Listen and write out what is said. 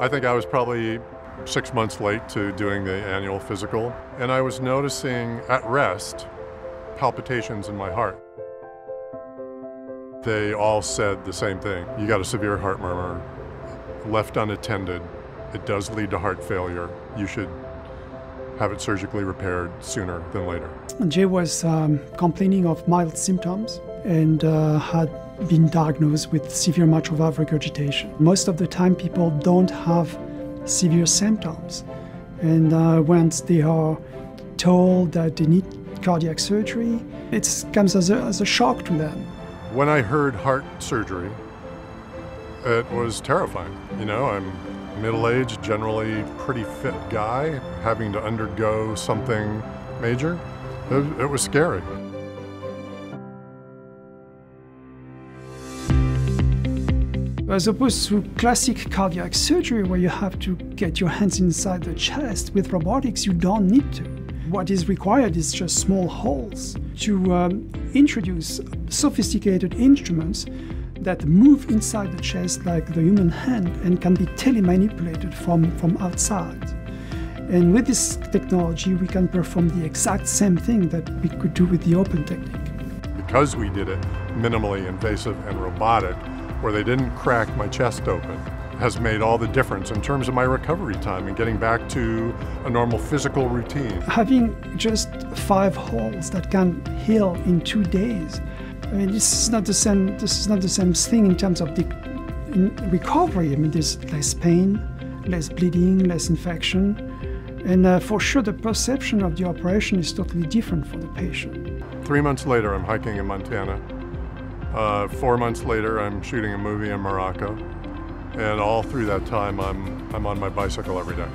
I think I was probably six months late to doing the annual physical, and I was noticing at rest palpitations in my heart. They all said the same thing. You got a severe heart murmur, left unattended, it does lead to heart failure. You should have it surgically repaired sooner than later. Jay was um, complaining of mild symptoms and uh, had been diagnosed with severe mitral valve regurgitation. Most of the time, people don't have severe symptoms, and uh, once they are told that they need cardiac surgery, it comes as a, as a shock to them. When I heard heart surgery, it was terrifying. You know, I'm middle-aged, generally pretty fit guy, having to undergo something major. It, it was scary. As opposed to classic cardiac surgery where you have to get your hands inside the chest, with robotics you don't need to. What is required is just small holes to um, introduce sophisticated instruments that move inside the chest like the human hand and can be telemanipulated from, from outside. And with this technology, we can perform the exact same thing that we could do with the open technique. Because we did it minimally invasive and robotic, where they didn't crack my chest open, has made all the difference in terms of my recovery time and getting back to a normal physical routine. Having just five holes that can heal in two days I mean, this is not the same. This is not the same thing in terms of the recovery. I mean, there's less pain, less bleeding, less infection, and uh, for sure, the perception of the operation is totally different for the patient. Three months later, I'm hiking in Montana. Uh, four months later, I'm shooting a movie in Morocco, and all through that time, I'm I'm on my bicycle every day.